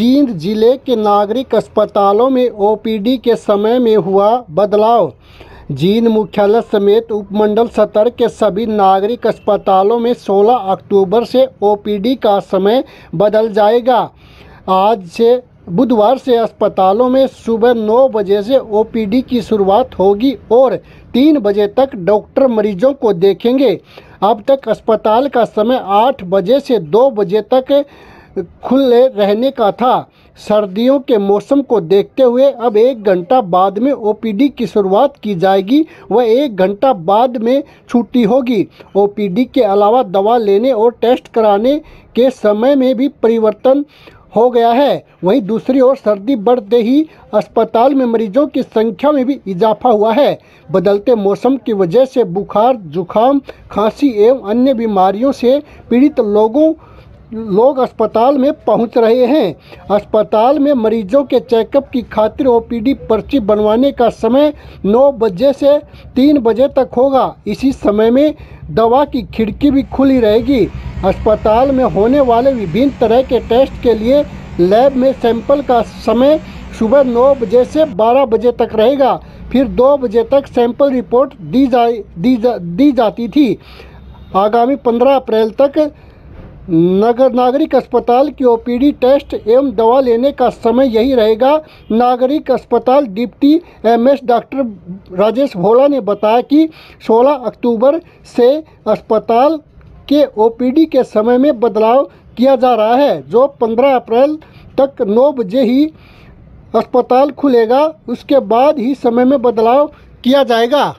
जींद ज़िले के नागरिक अस्पतालों में ओपीडी के समय में हुआ बदलाव। जींद मुख्यालय समेत उपमंडल सतर के सभी नागरिक अस्पतालों में 16 अक्टूबर से ओपीडी का समय बदल जाएगा। आज से बुधवार से अस्पतालों में सुबह 9 बजे से ओपीडी की शुरुआत होगी और 3 बजे तक डॉक्टर मरीजों को देखेंगे। अब तक अस्पताल का समय 8 बजे से 2 बजे तक खुले रहने का था। सर्दियों के मौसम को देखते हुए अब एक घंटा बाद में ओपीडी की शुरुआत की जाएगी। व एक घंटा बाद में छुट्टी होगी। ओपीडी के अलावा दवा लेने और टेस्ट कराने के समय में भी परिवर्तन हो गया है। वहीं दूसरी ओर सर्दी बढ़ते ही अस्पताल में मरीजों की संख्या में भी इजाफा हुआ है। बदलते मौसम की वजह से बुखार जुखाम खांसी एवं अन्य बीमारियों से पीड़ित लोगों लोग अस्पताल में पहुँच रहे हैं। अस्पताल में मरीजों के चेकअप की खातिर ओपीडी पर्ची बनवाने का समय 9 बजे से 3 बजे तक होगा। इसी समय में दवा की खिड़की भी खुली रहेगी। अस्पताल में होने वाले विभिन्न तरह के टेस्ट के लिए लैब में सैंपल का समय सुबह 9 बजे से 12 बजे तक रहेगा। फिर 2 बजे तक सैंपल रिपोर्ट दी जा दी जा, दी जाती थी। आगामी 15 अप्रैल तक नगर नागरिक अस्पताल की ओपीडी टेस्ट एवं दवा लेने का समय यही रहेगा। नागरिक अस्पताल deputy MS doctor Rajesh Bhola ने बताया कि 16 अक्टूबर से अस्पताल के ओपीडी के समय में बदलाव किया जा रहा है, जो 15 अप्रैल तक 9 बजे ही अस्पताल खुलेगा। उसके बाद ही समय में बदलाव किया जाएगा।